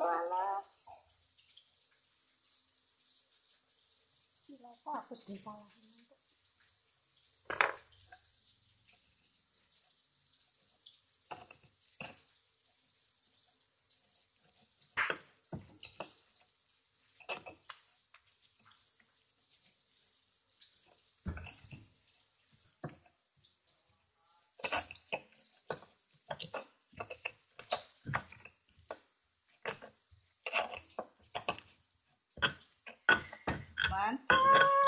mana Bapak aku sudah Ah.